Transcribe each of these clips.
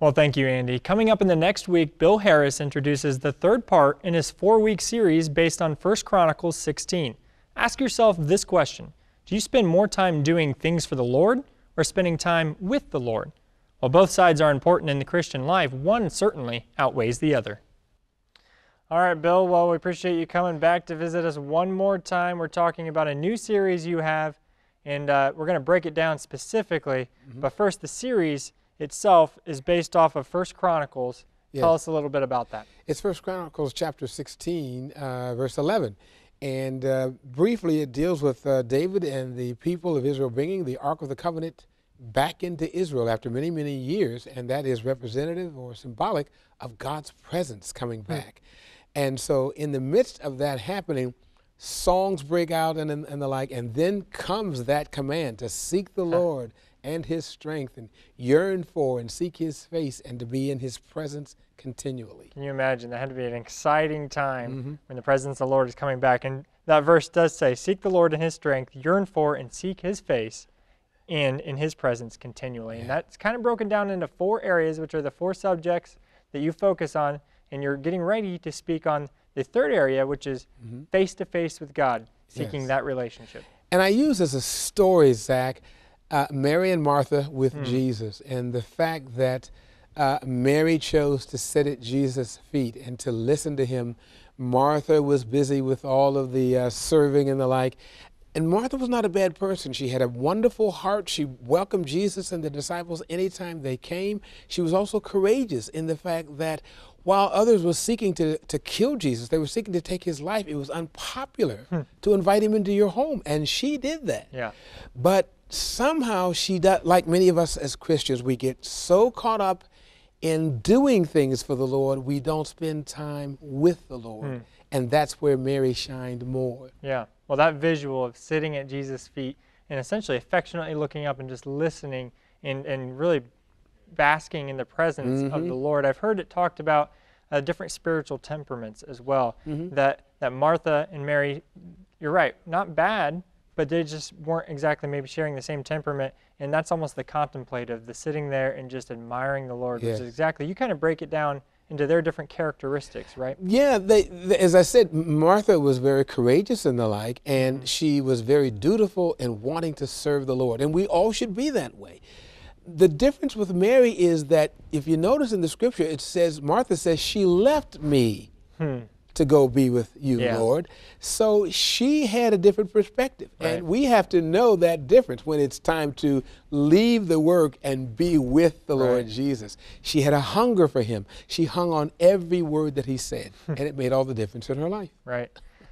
Well, thank you, Andy. Coming up in the next week, Bill Harris introduces the third part in his four week series based on 1 Chronicles 16. Ask yourself this question Do you spend more time doing things for the Lord or spending time with the Lord? While both sides are important in the Christian life, one certainly outweighs the other. All right, Bill. Well, we appreciate you coming back to visit us one more time. We're talking about a new series you have, and uh, we're going to break it down specifically. Mm-hmm. But first, the series itself is based off of First Chronicles. Yes. Tell us a little bit about that. It's First Chronicles chapter 16, uh, verse 11. And uh, briefly, it deals with uh, David and the people of Israel bringing the Ark of the Covenant back into Israel after many, many years, and that is representative or symbolic of God's presence coming hmm. back. And so, in the midst of that happening, songs break out and, and, the like, and then comes that command to seek the Lord and His strength and yearn for and seek His face and to be in His presence continually. Can you imagine? That had to be an exciting time mm-hmm. when the presence of the Lord is coming back. And that verse does say, Seek the Lord in His strength, yearn for and seek His face and in His presence continually. Yeah. And that's kind of broken down into four areas, which are the four subjects that you focus on. And you're getting ready to speak on the third area, which is face to face with God, seeking yes. that relationship. And I use as a story, Zach, uh, Mary and Martha with mm. Jesus, and the fact that uh, Mary chose to sit at Jesus' feet and to listen to him. Martha was busy with all of the uh, serving and the like. And Martha was not a bad person. She had a wonderful heart. She welcomed Jesus and the disciples anytime they came. She was also courageous in the fact that while others were seeking to, to kill Jesus, they were seeking to take his life, it was unpopular hmm. to invite him into your home. And she did that. Yeah. But somehow she does, like many of us as Christians, we get so caught up in doing things for the Lord, we don't spend time with the Lord. Hmm. And that's where Mary shined more. Yeah. Well, that visual of sitting at Jesus' feet and essentially affectionately looking up and just listening and, and really basking in the presence mm-hmm. of the Lord. I've heard it talked about uh, different spiritual temperaments as well. Mm-hmm. That, that Martha and Mary, you're right, not bad, but they just weren't exactly maybe sharing the same temperament. And that's almost the contemplative, the sitting there and just admiring the Lord, yes. which is exactly, you kind of break it down into their different characteristics, right? Yeah, they, they, as I said, Martha was very courageous and the like, and mm-hmm. she was very dutiful in wanting to serve the Lord. And we all should be that way. The difference with Mary is that if you notice in the scripture, it says, Martha says, she left me. Hmm to go be with you, yeah. Lord. So she had a different perspective. Right. And we have to know that difference when it's time to leave the work and be with the right. Lord Jesus. She had a hunger for him. She hung on every word that he said, and it made all the difference in her life. Right.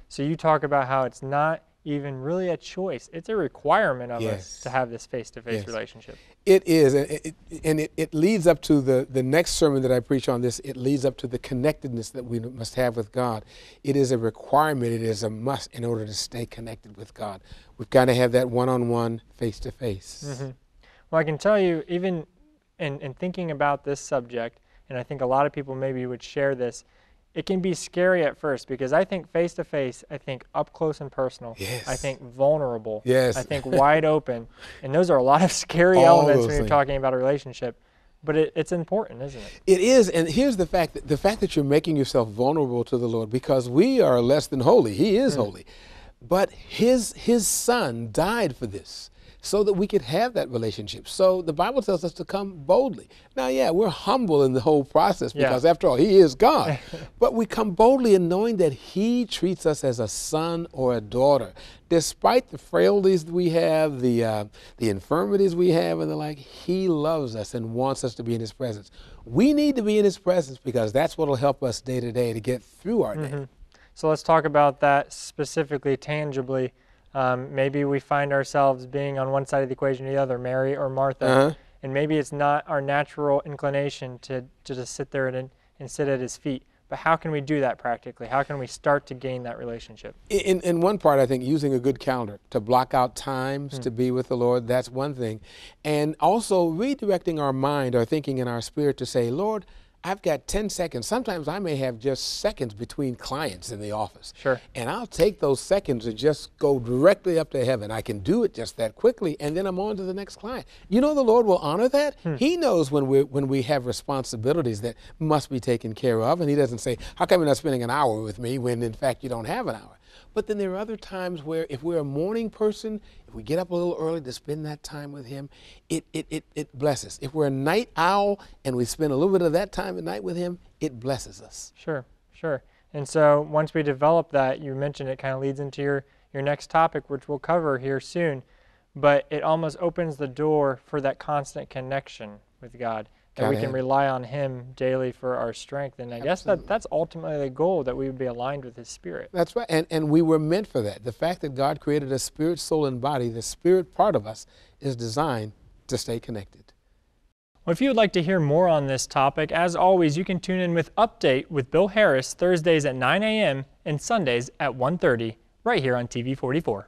So you talk about how it's not even really a choice. It's a requirement of yes. us to have this face-to-face yes. relationship. It is, and, it, and it, it, leads up to the, the next sermon that I preach on this. It leads up to the connectedness that we must have with God. It is a requirement. It is a must in order to stay connected with God. We've got to have that one-on-one, face-to-face. Mm-hmm. Well, I can tell you, even in, in thinking about this subject, and I think a lot of people maybe would share this, it can be scary at first because I think face to face, I think up close and personal. Yes. I think vulnerable. Yes. I think wide open. And those are a lot of scary All elements when you're things. talking about a relationship. But it, it's important, isn't it? It is, and here's the fact that the fact that you're making yourself vulnerable to the Lord, because we are less than holy. He is mm. holy. But his his son died for this so that we could have that relationship. So the Bible tells us to come boldly. Now, yeah, we're humble in the whole process because, yeah. after all, He is God. but we come boldly in knowing that He treats us as a son or a daughter. Despite the frailties we have, the, uh, the infirmities we have, and the like, He loves us and wants us to be in His presence. We need to be in His presence because that's what will help us day to day to get through our day. Mm-hmm. So let's talk about that specifically, tangibly. Um, maybe we find ourselves being on one side of the equation or the other, Mary or Martha, uh-huh. and maybe it's not our natural inclination to, to just sit there and, and sit at his feet. But how can we do that practically? How can we start to gain that relationship? In, in one part, I think using a good calendar to block out times mm. to be with the Lord, that's one thing. And also redirecting our mind, our thinking, and our spirit to say, Lord, I've got 10 seconds. Sometimes I may have just seconds between clients in the office. Sure. And I'll take those seconds and just go directly up to heaven. I can do it just that quickly, and then I'm on to the next client. You know, the Lord will honor that. Hmm. He knows when we when we have responsibilities that must be taken care of, and He doesn't say, "How come you're not spending an hour with me?" When in fact you don't have an hour. But then there are other times where if we're a morning person, if we get up a little early to spend that time with him, it, it, it, it blesses. If we're a night owl and we spend a little bit of that time at night with him, it blesses us. Sure, sure. And so once we develop that, you mentioned it kind of leads into your, your next topic, which we'll cover here soon. But it almost opens the door for that constant connection with God that we can rely on Him daily for our strength. And I Absolutely. guess that that's ultimately the goal that we would be aligned with His Spirit. That's right. And, and we were meant for that. The fact that God created a spirit, soul, and body, the spirit part of us is designed to stay connected. Well, if you would like to hear more on this topic, as always, you can tune in with Update with Bill Harris Thursdays at 9 a.m. and Sundays at 1.30 right here on TV 44.